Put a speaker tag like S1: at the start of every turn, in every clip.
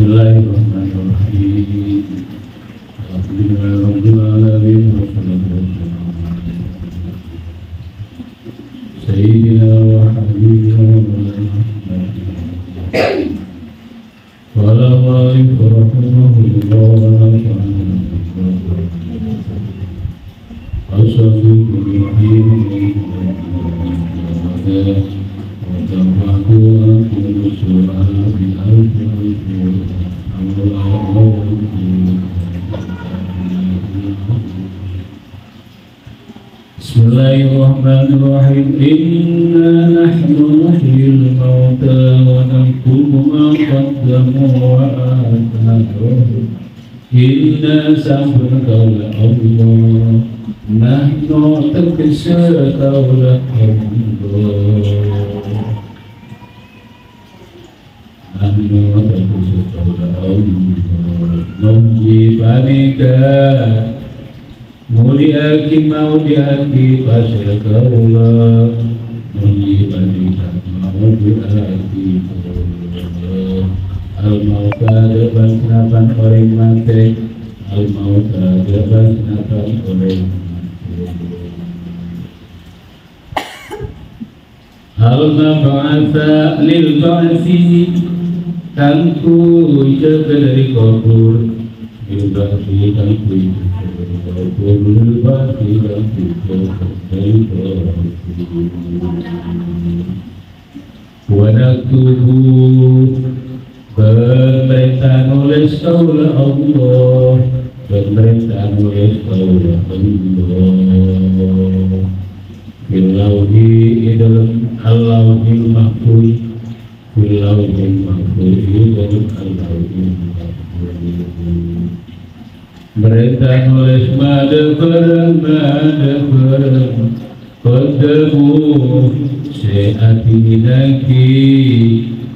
S1: بسم الله الرحمن الرحيم. سيدنا وحبيبنا وعلى آله رحمه الله ونفعنا أشرف الرحيم Inna nahnu nahyil mauta wa nakumu ma qaddamu wa atharuhum Inna sabun kaula Allah Nahnu terkesa kaula Allah Nunjibanika Muliaki mauliaki pasir kaula Nunjibanika mauliaki kaula Al-mauta depan senapan orang mati Al-mauta depan senapan orang mati. Al-mab'atha lil-ba'thi Tangku jaga dari kubur Lil-ba'thi tangku jaga dari kubur Lil-ba'thi tangku jaga dari kubur Wanaktubu Pemerintah nulis kaula Allah Pemerintah nulis kaula Allah Bilauhi dalam Allahil mahfuz Bilauhil mahfuz dalam Allahil Mereka nulis mada barang mada barang Qaddamu Se'ati naki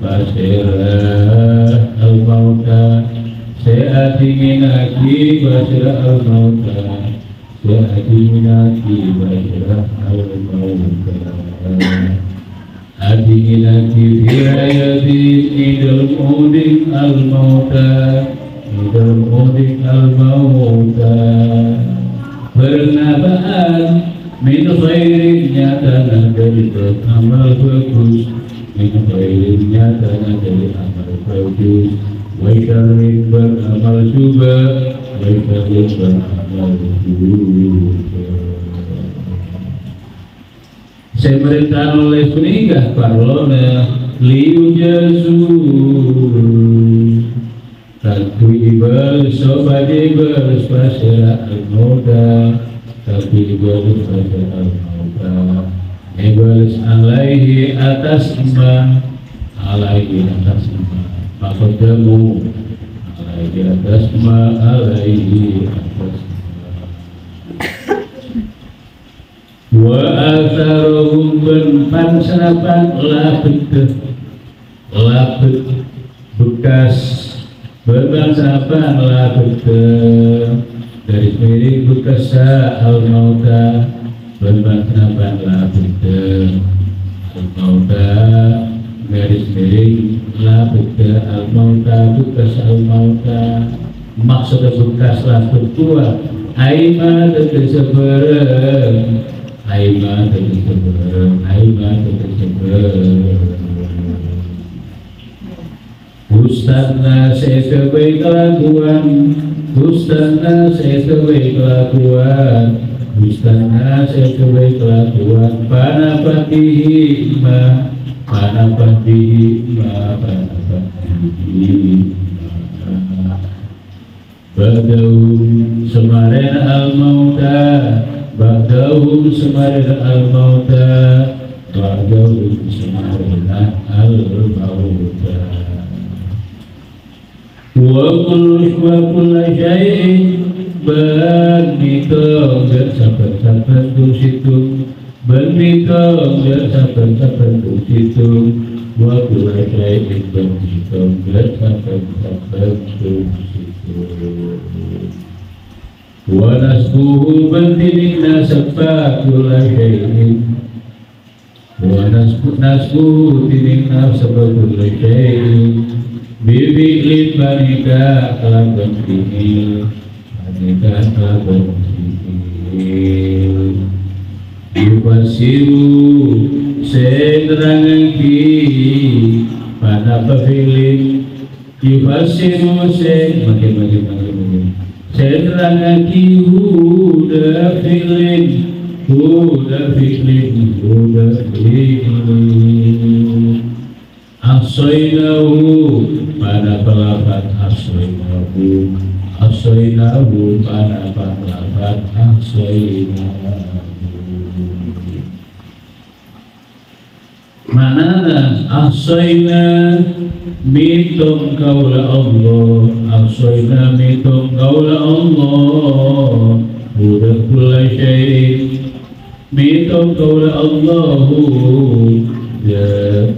S1: Basirah al-mauta Se'ati naki Basirah al-mauta. Wa'adinaki wa'irah al-mawka Adinaki firayati idul mudik al-mawta Idul mudik al-mawta Bernabaan min khairin tanah dari amal bagus. Min khairin tanah dari amal bagus. Wa syarrin beramal juga Wa syarrin beramal saya merintah oleh peninggal parlona liu jazu Tapi ibal sobat ibal spasya al-muda Tapi ibal spasya al-muda Ibal alaihi atas ma Alaihi atas ma Makodamu Alaihi atas ma Alaihi atas wa atharuhum ben pansanapan labet labet bekas bebansapan labet dari miring bekas al mauta bebansapan labet al mauta garis miring labet al mauta bekas al mauta maksudnya labet tua Aima terkesebereng Aima terkesebereng Aima terkesebereng Ustazna sesuai kelakuan Ustazna sesuai kelakuan Ustazna sesuai kelakuan. Panapatihi ma Panapatihi ma Panapatihi Badahum semarin al-mauta Badahum semarin al-mauta Badahum semarin al-mauta Wa kullu wa kullu syai'in Bandito dan sabar-sabar tu situ Bandito dan sabar-sabar tu situ Wa kullu syai'in bandito dan sabar-sabar tu situ ونسبه بندنا سبا كل شيء ونسبه ديننا سبا كل شيء Bibi panika lagun fi'il panika lagun fi'il Yufasiru Senrangaki Pada pefilin Yufasiru sen Makin makin makin makin Huda filin Huda filin Huda filin Asoinahu pada pelafat asoinahu Asoinahu pada pelafat asoinahu Mana asoina mitung kaula Allah Asoina mitung kaula Allah. Budak kula syait Mitung kaula Allahu Ya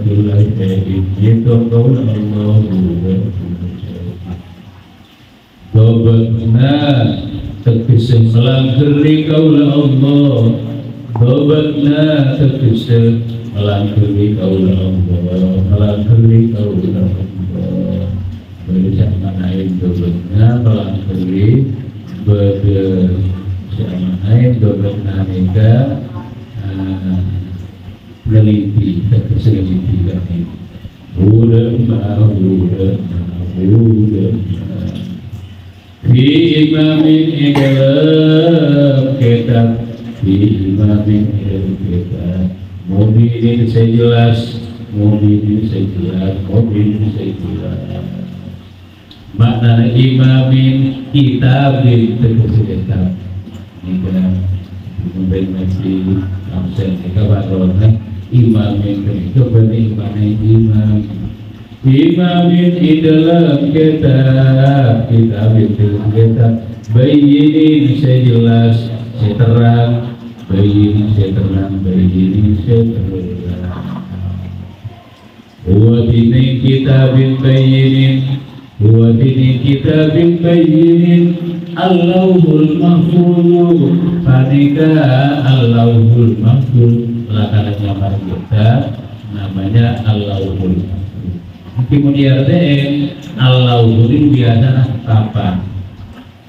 S1: kula syait Mitung kaula Allahu Dobatna Tekisah melangkeri kaula Allah Dobatna tekisah melangkeri kaula Allah Melangkeri kaula Allah Berjak manain dobatna melangkeri Berde Siamanain dobatna nika Neliti Tekisah neliti kami Budak ma budak ma budak ma Fi imamin dalam kitab Fi imamin dalam kitab Mubinin saya jelas Mubinin saya jelas Mubinin saya jelas Makna imamin kitabin Terus kitab Ini kan Mungkin masih Amsel Ika bakrona Imamin itu berarti imamin imam Imamin dalam kitab Kitab itu kitab Bayinin saya jelas Saya terang. Bayinin saya terang Bayinin saya terang. Huwa dini kitabin bayinin Huwa dini kitabin bayinin. Allahul mahfuz. Panika Allahul mahfuz Nyamar kita Namanya Allahul kemudian teh Allah ini biasa kapan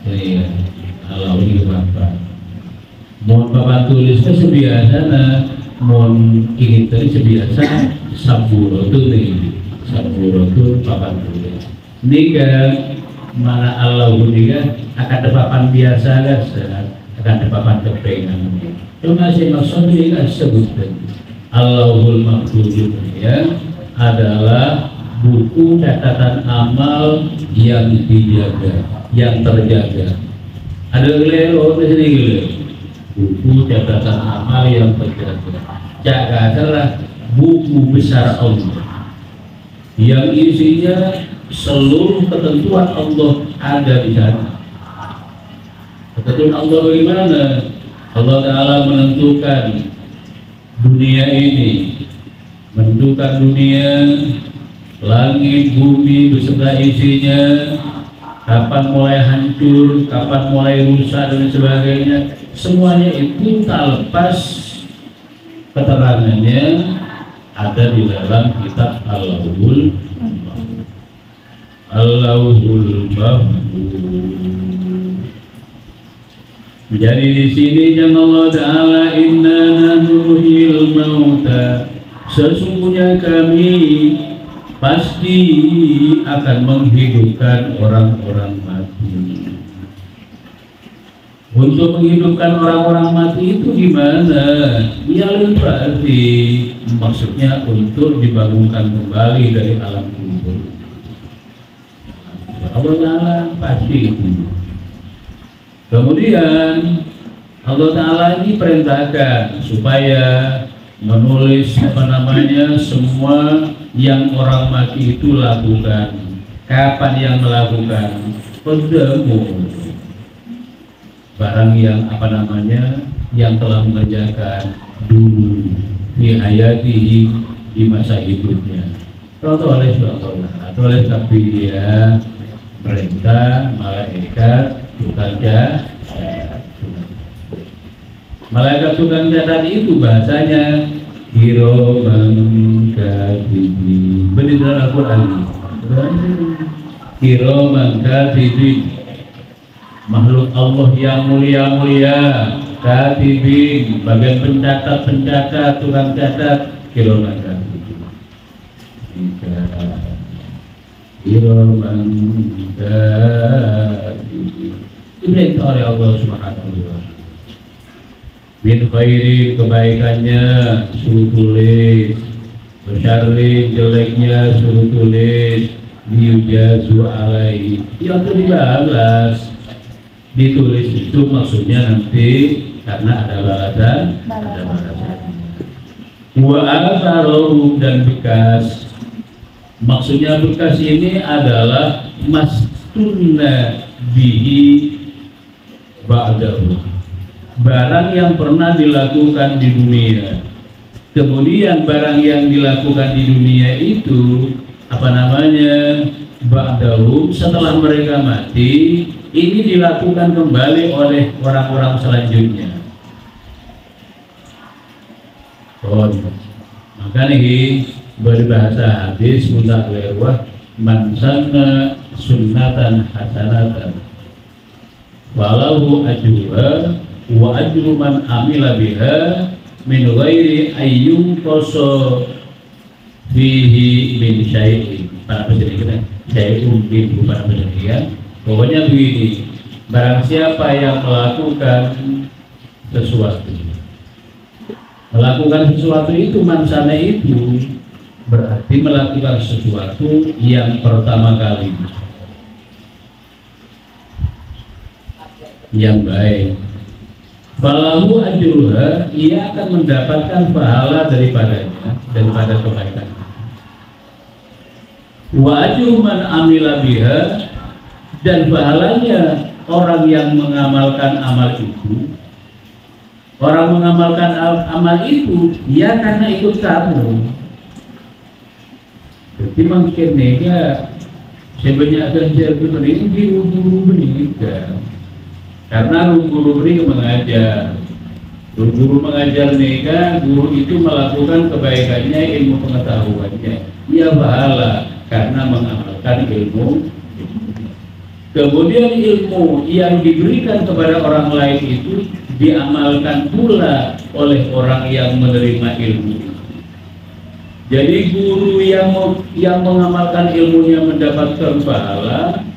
S1: ya Allah ini kapan mohon bapak tulis ke sebiasa mohon ingin tadi sebiasa saburo itu nih saburo itu papan tulis. Ini kan mana Allah ini kan akan depan biasa kan akan depan kepengan cuma saya maksudnya kan sebutkan Allahul Mahfud ya adalah buku catatan amal yang dijaga, yang terjaga. Ada sini gelero. Buku catatan amal yang terjaga. Jaga adalah buku besar Allah yang isinya seluruh ketentuan Allah ada di sana. Ketentuan Allah bagaimana? Allah Ta'ala menentukan dunia ini menentukan dunia langit, bumi beserta isinya kapan mulai hancur, kapan mulai rusak dan sebagainya semuanya itu tak lepas keterangannya ada di dalam kitab Allahul Allahul Jadi di sini yang Allah Taala inna nanuhil mauta sesungguhnya kami pasti akan menghidupkan orang-orang mati. Untuk menghidupkan orang-orang mati itu gimana? Ya berarti maksudnya untuk dibangunkan kembali dari alam kubur. Allah Ta'ala pasti itu. Kemudian Allah Ta'ala ini perintahkan supaya menulis apa namanya semua yang orang mati itu lakukan. Kapan yang melakukan? Pendemu barang yang apa namanya yang telah mengerjakan dulu di hayatihi di masa hidupnya. Atau oleh Allah atau oleh dia perintah malaikat Tukangga Malaikat tukangga tadi itu bahasanya Hiro Mangga bibi Benar Al-Quran. Hiro Mangga bibi Makhluk Allah yang mulia-mulia Katibin Bagian pendata-pendata Tukang catat Hiro mangka bibi Hiro bibi diperintah oleh Allah Subhanahu wa taala. Min khairi kebaikannya suruh tulis. Bersyarri jeleknya suruh tulis. Yujazu alai yang itu dibalas. Ditulis itu maksudnya nanti karena ada balasan. Ada balasan. Wa atharuhu dan bekas. Maksudnya bekas ini adalah mastunna bihi ba'dahu barang yang pernah dilakukan di dunia. Kemudian barang yang dilakukan di dunia itu apa namanya? Ba'dahu setelah mereka mati ini dilakukan kembali oleh orang-orang selanjutnya. Oh, maka nih berbahasa hadis mudah lewat man sanna sunnatan hasanatan walau ajruha wa ajru man amila biha min ghairi ayyum qaso fihi min syai'in. Para penjelasan kita syai'un bin para penjelasan pokoknya begini barang siapa yang melakukan sesuatu melakukan sesuatu itu mansana itu berarti melakukan sesuatu yang pertama kali yang baik. Falahu ajruha ia akan mendapatkan pahala daripadanya daripada kebaikan. Wa ajru man amila biha dan pahalanya orang yang mengamalkan amal itu orang mengamalkan amal itu ya karena ikut kamu. Jadi mungkin nega sebanyak kerja ini di guru menikah karena guru ini mengajar. Guru mengajar nega guru itu melakukan kebaikannya ilmu pengetahuannya. Ia pahala karena mengamalkan ilmu. Kemudian ilmu yang diberikan kepada orang lain itu diamalkan pula oleh orang yang menerima ilmu. Jadi guru yang yang mengamalkan ilmunya mendapatkan pahala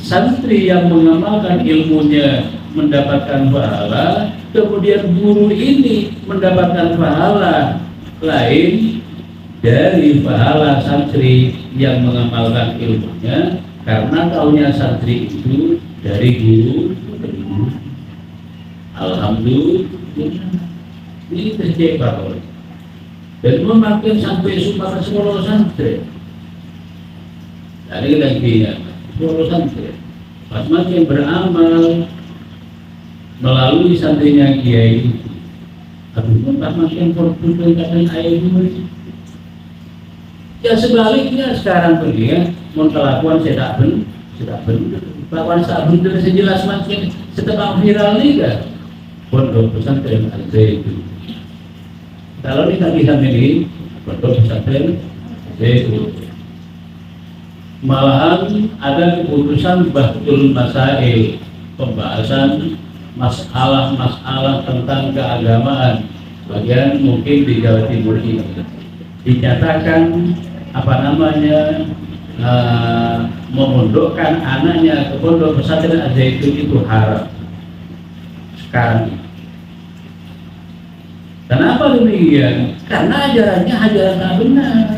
S1: santri yang mengamalkan ilmunya mendapatkan pahala, kemudian guru ini mendapatkan pahala lain dari pahala santri yang mengamalkan ilmunya karena taunya santri itu dari guru Alhamdulillah. Ini terjadi Pak dan memakai sampai sumpah sekolah santri. Dari lagi itu santri yang beramal melalui santrinya kiai itu, tapi entah makin perbuatan ayah itu ya sebaliknya sekarang pergi ya, mau kelakuan saya tak ben sedak ben Kelakuan saya ben sejelas makin setelah viral nih kan pondok pesantren aja itu. Kalau kita bisa milih pondok pesantren saya itu malahan ada keputusan bahtul masail pembahasan masalah-masalah tentang keagamaan bagian mungkin di Jawa Timur ini. Dinyatakan apa namanya uh, memondokkan anaknya ke pondok pesantren Azaitun itu haram. Sekarang Kenapa demikian? Karena ajarannya ajaran tak benar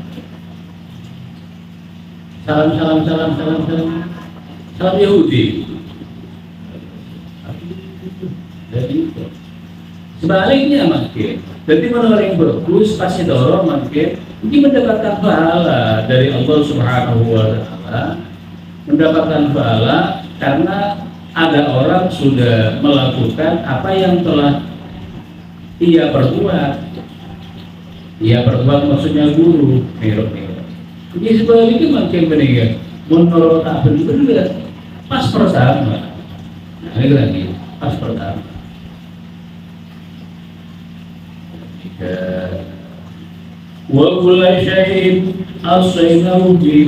S1: salam salam salam salam salam. Salam Yahudi. Jadi sebaliknya makin jadi menurut yang bagus pasti dorong makin ini mendapatkan pahala dari Allah Subhanahu Wa Taala. Mendapatkan pahala karena ada orang sudah melakukan apa yang telah ia perbuat. Ia perbuat maksudnya guru mirip mirip ini sebaliknya makin meninggal menurut tak benar pas pertama. Nah ini lagi. Pas pertama. Jika wa kullu syai'in asainahu bi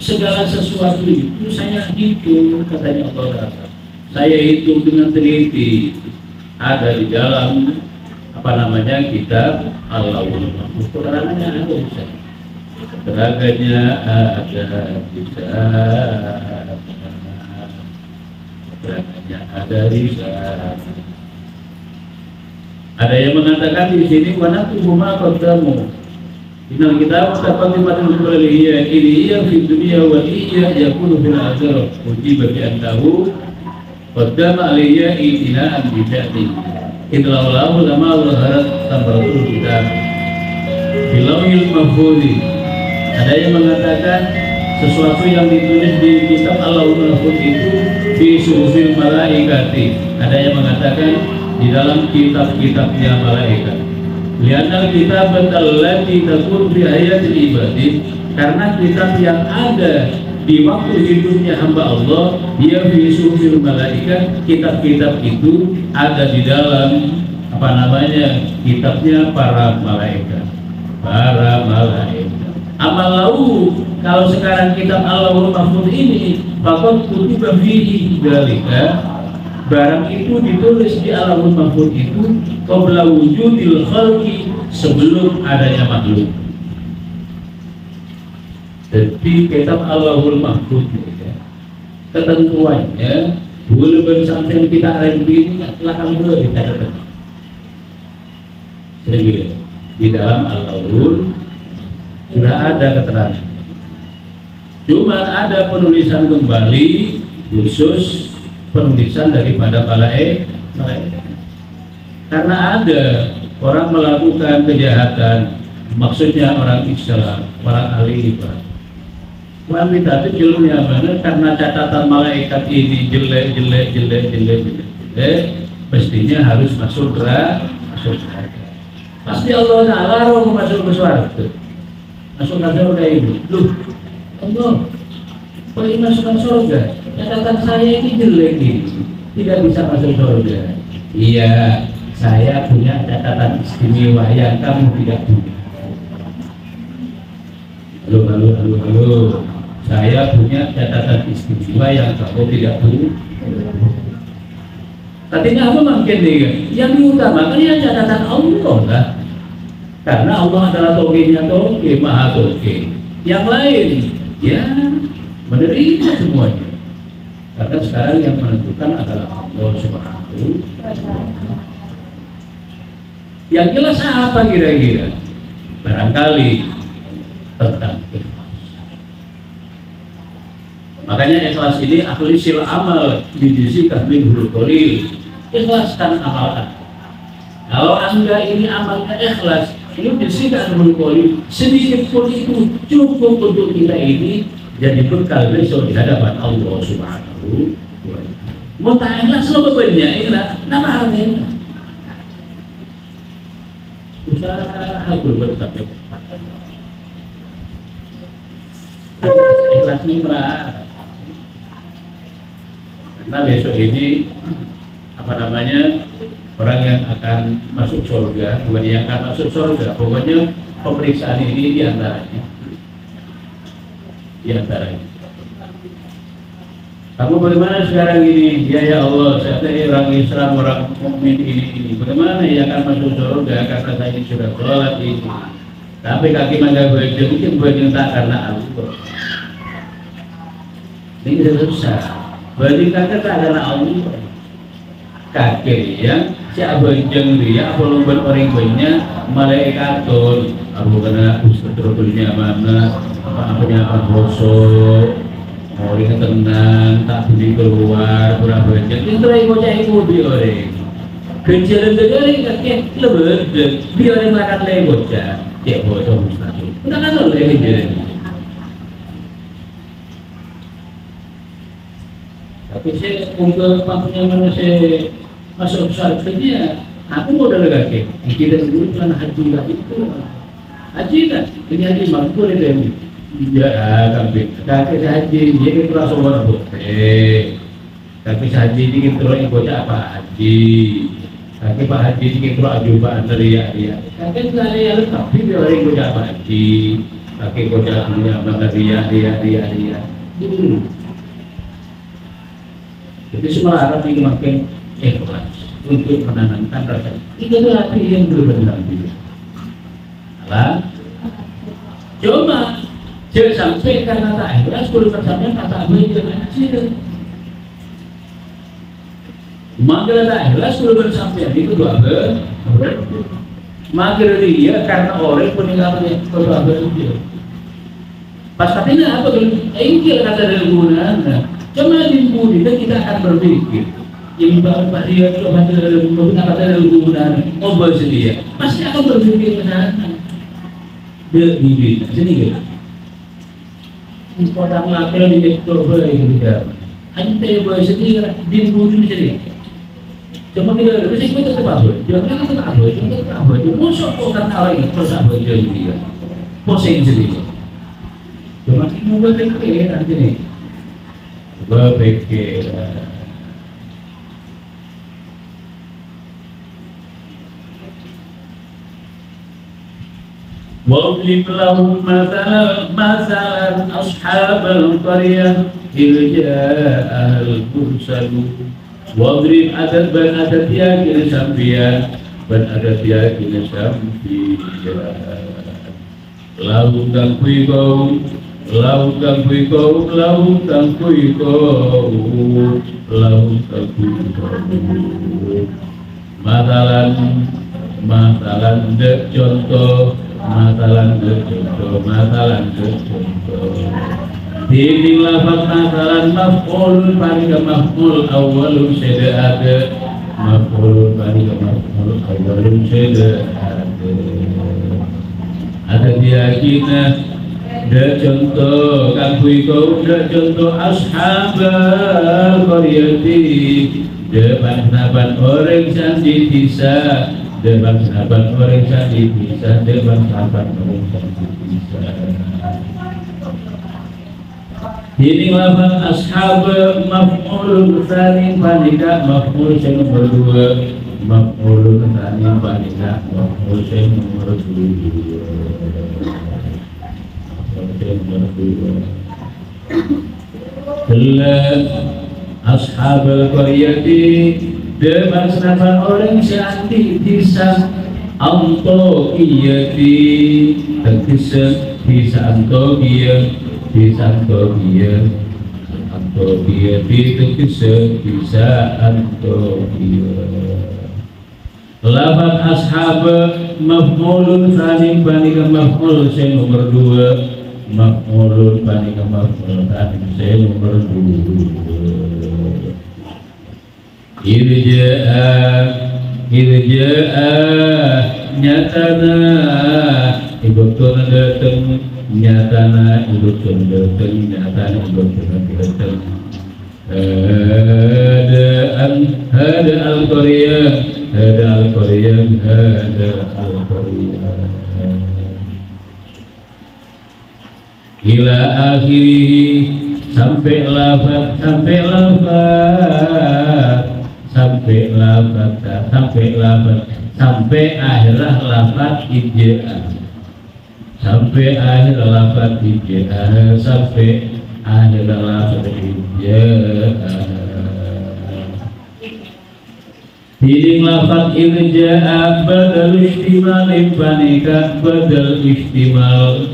S1: segala sesuatu itu saya hitung katanya Allah saya hitung dengan teliti. Ada di dalam apa namanya kitab Allahul keterangannya ada bisa keterangannya ada bisa keterangannya ada bisa ada yang mengatakan di sini mana tuh rumah kamu Innal kitab taqaddimatun kulliya ini iya fi dunya wa iya yakunu fil akhirah ujiba bi annahu qaddama alayya itinaan bi ta'ti idlau lahu lama zaharat tamratul kitab bilawil mahfudi ada yang mengatakan sesuatu yang ditulis di kitab Allahul Mahfud itu di suhufil malaikati. Ada yang mengatakan di dalam kitab-kitabnya malaikat. Lianal kitab allati takun fi hayatil ibadi karena kitab yang ada di waktu hidupnya hamba Allah dia fi suhufil malaikat kitab-kitab itu ada di dalam apa namanya kitabnya para malaikat. Para malaikat amal lau kalau sekarang kitab Allahul Mahfud ini fakot kutiba fihi. Dalika barang itu ditulis di alamul mahfud itu qabla wujudil khalqi sebelum adanya makhluk. Jadi kitab Allahul Mahfud ya, ketentuannya boleh sampai kita hari ini telah kamu dicatat sehingga di dalam Allahul sudah ada keterangan. Cuma ada penulisan kembali khusus penulisan daripada malaikat karena ada orang melakukan kejahatan maksudnya orang Islam orang ahli ibadah. Wanita itu jelurnya mana karena catatan malaikat ini jelek jelek jelek jelek jelek jelek mestinya harus masuk neraka masuk neraka. Pasti Allah Taala mau masuk ke surga masuk ke surga ini. Loh Allah ini masuk ke surga? Catatan saya ini jelek ini. Tidak bisa masuk surga. Iya saya punya catatan istimewa yang kamu tidak punya. Halo halo halo halo. Saya punya catatan istimewa yang kamu tidak punya. Tadinya apa makin nih? Yang diutamakan ya catatan Allah lah. Karena Allah adalah tokinya toki, maha toki. Yang lain, ya menerima semuanya. Karena sekarang yang menentukan adalah Allah Subhanahu Yang jelas apa kira-kira? Barangkali tentang. Makanya ikhlas ini ahli sil amal bidisikan min hurutolil. Ikhlaskan amal anda. Kalau anda ini amalnya ikhlas, ini bidisikan hurutolil. Sedikit pun itu cukup untuk kita ini jadi bekal besok di hadapan Allah Subhanahu wa taala. Lo bebannya ikhlas, nama halnya usaha berbuat ikhlas murah karena besok ini apa namanya orang yang akan masuk surga bukan yang akan masuk surga pokoknya pemeriksaan ini di antaranya di antaranya kamu bagaimana sekarang ini? Ya ya Allah, saya tadi orang Islam, orang mukmin ini ini. Bagaimana ya akan masuk surga karena saya ini sudah sholat ini. Tapi kaki mangga baca mungkin baca tak karena Allah. Ini susah. Berarti kakek tak karena Allah. Kakek ya, si abang dia, apa lomba orang banyak malaikat tuh. Aku kena ustaz terutulnya mana, apa apanya apa bosok? Ini tenang tak beli keluar kurang banyak itu lagi mau cari mobil orang kejalan kejalan kakek lebih biar orang makan lagi bocah cek bocah mustahil kita kan lo lagi. Kejalan tapi saya kumpul mampunya mana saya masuk surveinya aku mau delegasi. Kita dulu kan haji lah itu haji kan ini haji mampu deh deh ya tapi tapi haji dia kan terus orang eh tapi haji ini kan terus bocah apa haji. Tapi pak haji ini kan terus ajuba teriak dia nggak ada yang tapi dia orang bocah apa haji. Tapi bocah punya apa dia dia dia dulu jadi semua Arab ini makin ikhlas untuk menanamkan rasa itu adalah hati yang itu. Alah, coba jangan sampai karena tak ikhlas kalau kesannya kata abai dengan hasil. Maka tak ikhlas kalau bersampai itu dua ber, maka dia karena orang peninggalannya kedua ber itu. Pas katanya apa? Engkil kata dari gunanya. Cuma di kita akan berpikir imbang Rio coba menggunakan dalam penggunaan obat sedia pasti akan berpikir sana dia bibit sini gitu di sektor boleh gitu hanya boleh sendiri di budi sendiri cuma kita sih kita tetap apa jangan kita tetap apa kita tetap musuh kota lagi terus apa dia sendiri posing cuma kita mau berpikir nanti nih berpikir واضرب لهم مثلا مثلا أصحاب القرية إذ جاءها المرسلون واضرب عدد بن عدد ياكل سمبيا بن عدد ياكل سمبيا lau tangkui kau lau tangkui kau lau tangkui kau lau tangkui kau matalan matalan de contoh matalan contoh matalan contoh Dini lafaz matalan maf'ul parika maf'ul awalun seda ada maf'ul parika maf'ul awalun seda ada ada diyakina da contoh kangkui kau da contoh ashab qaryati da bangsaban orang sandi bisa dengan sahabat mereka bisa dengan sahabat mereka bisa ini lafaz ashab maf'ul tsani panika maf'ul yang nomor dua. Maf'ul tsani panika maf'ul yang nomor dua. Kalla ashab al-qaryati dengan senapan orang seanti bisa. Antokiyati Terkisa bisa. Antokiya bisa. Antokiya Antokiyati terkisa bisa. Antokiya Labat ashab maf'ulun tani bandingkan maf'ul saya nomor dua. Maf'ulun bandingkan maf'ul tani saya nomor dua irja'a irja'a nyatana. Ibu tun dateng nyatana ibu tun dateng nyatana ibu tun dateng ada al ada al korea ada al korea ada al korea ila sampai lafaz sampai lafaz sampai lafaz sampai lafaz sampai akhir lafaz ijaa sampai akhir lafaz ijaa sampai akhir lafaz ijaa Hiding lafaz irja'a badal istimalin panika badal istimal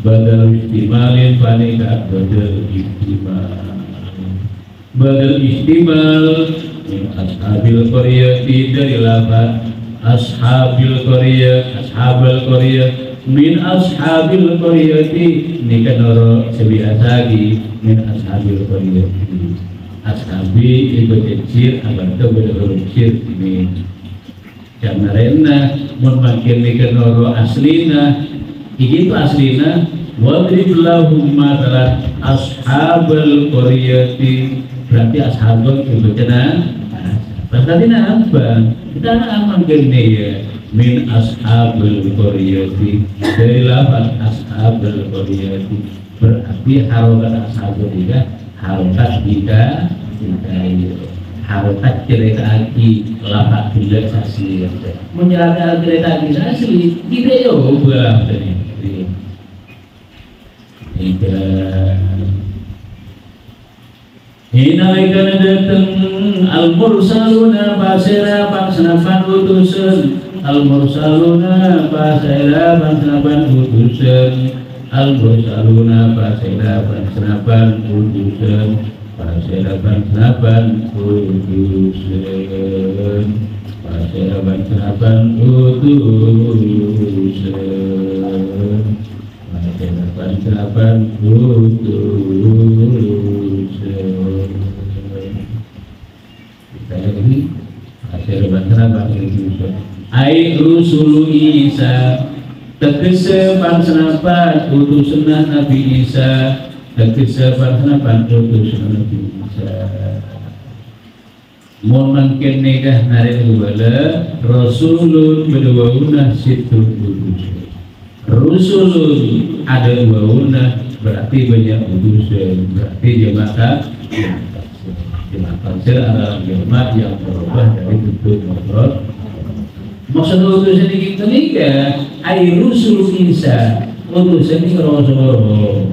S1: badal istimalin panika badal istimal badal istimal ashabil qaryati dari lafaz ashabil qarya ashabul qarya min ashabil qaryati ini kan oro sebiasagi min ashabil qaryati ashabi itu kecil agar itu benar kecil ini karena rena mun makin kan oro aslina iki itu aslina wadrib lahum ashabal berarti ashabul itu cenah berarti apa? Kita aman gini ya min ashabul qaryati dari lapan ashabul qaryati berarti harokat ashabul juga harokat jika jika harokat cerita lagi lapak tidak sasi menyerahkan cerita lagi sasi kita yo belah tadi Ika Hinalika datang Al-Mursaluna Basira Paksanapan utusan Al-Mursaluna Basira Paksanapan utusan Al-Mursaluna Basira Paksanapan utusan Basira Paksanapan utusan Basira Paksanapan utusan Pancarapan putus Kita lagi Hasil pancarapan putus Ai rusulu Isa Tegese pancarapan utusan Nabi Isa. Tegese pancarapan utusan Nabi Isa. Mohon kene kah narik wala Rasulun berwaunah situ utusan Rusulun ada wauna berarti banyak utusan berarti jemaah dengan tafsir adalah kalimat yang berubah dari bentuk mufrad maksud utusan sedikit kita nika ya, ay rusul insa. Untuk ini rasul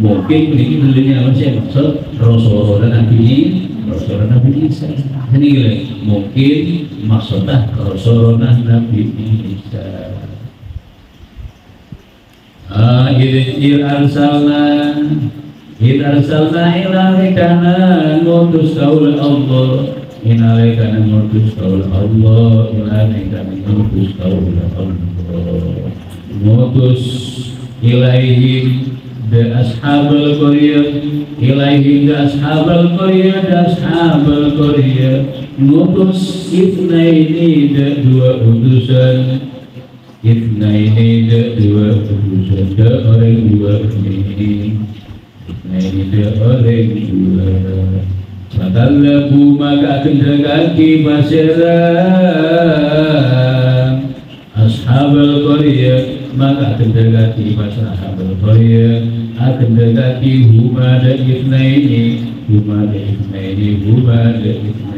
S1: mungkin ini dulunya apa sih maksud? Rasul dan nabi ini rasul nabi insa. ini lagi mungkin maksudnya rasul nabi insa. ah, ini il arsalna إذ أرسلنا إلى مكانا ngutus kaul Allah in alaikana ngutus kaul Allah ila mekana ngutus kaul Allah ngutus ilaihim da ashabal qaryah ilaihim da ashabal qaryah da ashabal qaryah ngutus ibnaini da dua utusan Ibna ini dua Sudah orang dua ini Dua orang dua Fatallabu maka kendagaki masyarakat Ashabal Qaryah maka kendagaki Ashabal Qaryah Kendagaki huma dan ibna ini Huma dan ibna ini Huma dan ibna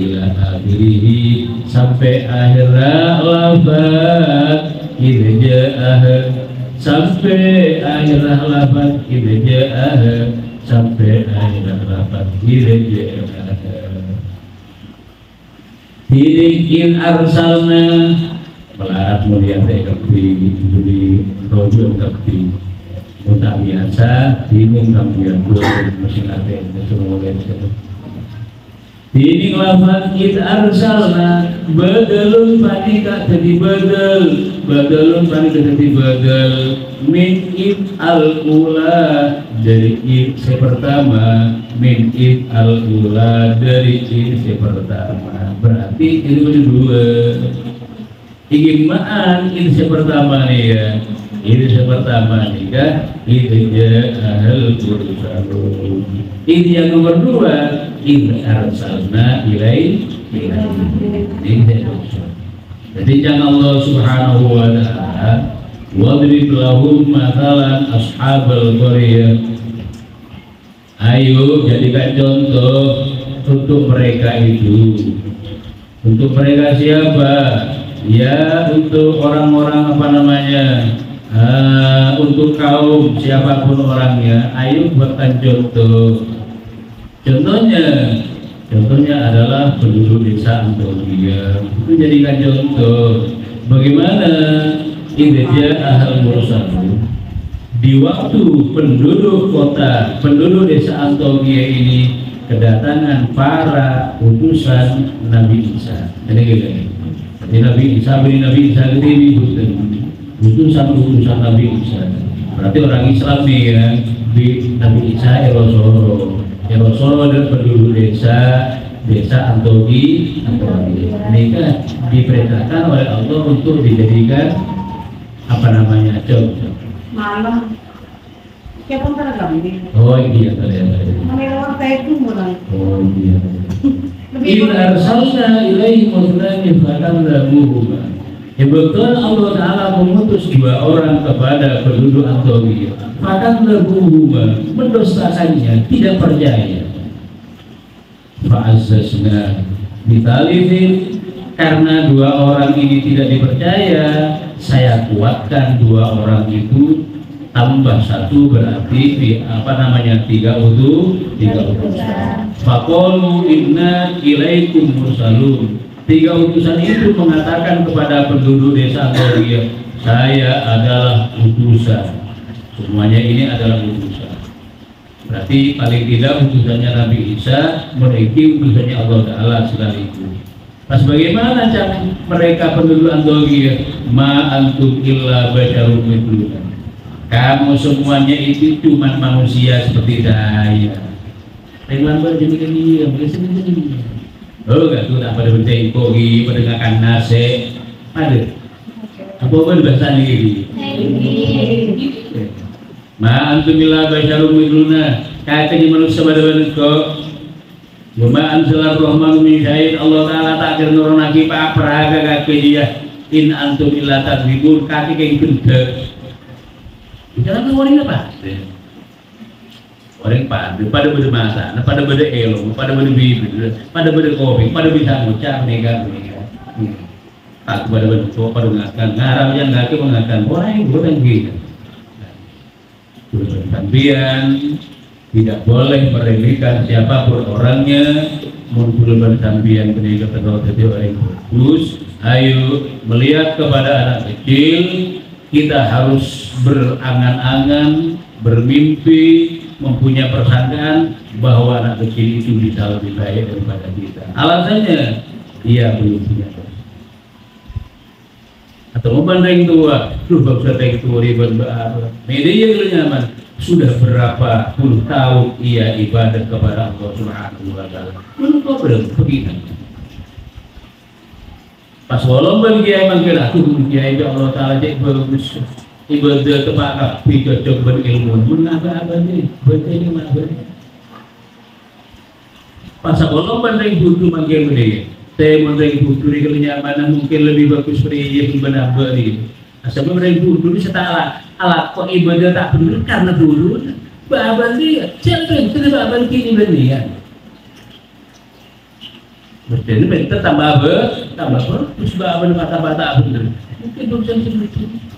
S1: ila akhirih sampai akhir lafaz irja'ah sampai akhir lafaz irja'ah sampai akhir lafaz irja'ah Hidin arsalna Melarat mulia tekabdi Jadi rojo tekabdi. Mutak biasa Bingung kambian Mesin ate Semua ini lafaz id arsalna. Badalun panika jadi badal badalun panika jadi badal min id al ula dari id se pertama. Min id al ula dari id se pertama. Berarti ini berdua dua ingin maan id se pertama nih ya ini pertama id ahal kursalun id yang nomor dua in arsalna ilai jadi jangan Allah subhanahu wa ta'ala wadrib lahum matalan ashabal qaryah ayo jadikan contoh untuk mereka itu. Untuk mereka siapa? Ya untuk orang-orang apa namanya uh, untuk kaum siapa pun orangnya ayo buatkan contoh Contohnya, contohnya adalah penduduk desa Antonia. Itu jadikan contoh bagaimana Indonesia ahal mursalu di waktu penduduk kota, penduduk desa Antonia ini kedatangan para utusan Nabi Isa. Jadi gitu. Jadi Nabi Isa beri Nabi Isa ini utusan-utusan Nabi Isa. Berarti orang Islam nih ya, di Nabi Isa Erosoro Solo dan penduduk desa desa Antogi Antogi mereka diperintahkan oleh Allah untuk dijadikan apa namanya coba
S2: malam Siapa yang pernah kami?
S1: Oh iya kalian.
S2: Menilai saya itu mulai.
S1: Oh iya. In arsalna ilaihi muslimin fakadzzabuhuma. Ya betul Allah Ta'ala mengutus dua orang kepada penduduk Antonia. Fakadzzabuhuma mendustakannya, tidak percaya. Fa'azzazna bitalifin karena dua orang ini tidak dipercaya, saya kuatkan dua orang itu tambah satu berarti di, apa namanya tiga utuh tiga utusan. Fakolu inna ilaikum mursalun. Tiga utusan itu mengatakan kepada penduduk desa Antoria, saya adalah utusan. Semuanya ini adalah utusan. Berarti paling tidak utusannya Nabi Isa, mereka utusannya Allah Ta'ala sekaligus. Pas bagaimana cara mereka penduduk Antoria? Ma antum illa basyarum. Kamu semuanya itu cuma manusia seperti saya. Dengan berjadi dia, berjadi Oh, gak tuh tak pada berjaya kogi, pada ngakan nasi, ada. Apa pun bahasa ini. Ma antum illa basyarum mithluna. Katanya manusia pada manusia Wama anzalar rahman min syait Allah Ta'ala tak kira nurunaki pak peraga kaki dia In antum illa tadribun kaki kayak gede Jangan kan orang apa? Orang padu, pada beda masa, pada beda elo, pada beda bibir, pada beda kopi, pada bisa ngucap nega nega. Aku pada beda tua, pada ngakan, ngarap yang ngaki mengakan, orang yang bukan gitu. Bersambian, tidak boleh meremehkan siapa pun orangnya. Muncul bersambian pendidikan terlalu jadi orang kudus. Ayo melihat kepada anak kecil. Kita harus berangan-angan bermimpi mempunyai persangkaan bahwa anak kecil itu bisa lebih baik daripada kita. Alasannya dia belum punya atau membanding tua lu bisa take tua ribet berapa media dulu nyaman. Sudah berapa puluh tahun ia ibadah kepada Allah Subhanahu wa taala. Belum problem begitu. Pas walau bagi kiai manggil aku kiai Allah taala jadi bagus ibadah kepada kafi cocok berilmu mengapa apa nih baca ini mana Pas walau banding butuh manggil dia. Saya mandang butuh di kenyamanan mungkin lebih bagus pria benar beri. Asal mereka dulu setelah alat. Kok ibadah tak benar? Karena dulu baban dia siapa yang sudah baban kini benih Berarti bentar tambah ber, tambah ber, terus baban kata bata benar. Mungkin belum seperti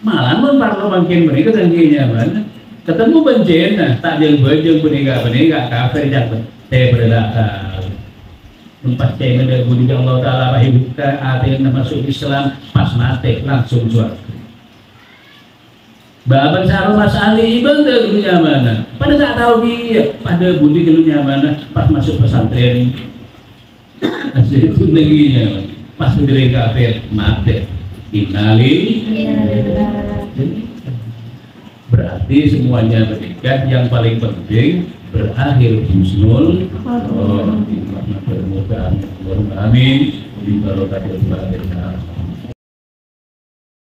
S1: Malah pun parlo makin mereka dan dia nyaman. Ketemu bencana, tak jeng bejeng penega penega kafir jangan. Saya berdakar mempercayai kepada budi Allah Ta'ala wahibuka ada yang masuk Islam pas mati langsung suara Bapak sarung Mas Ali ibadah dulunya mana? Pada tak tahu dia, pada budi dulunya mana? Pas masuk pesantren, asli itu negerinya, pas negeri kafir mati. Inali, berarti semuanya menikah. Yang paling penting berakhir husnul oh, di amin di barokah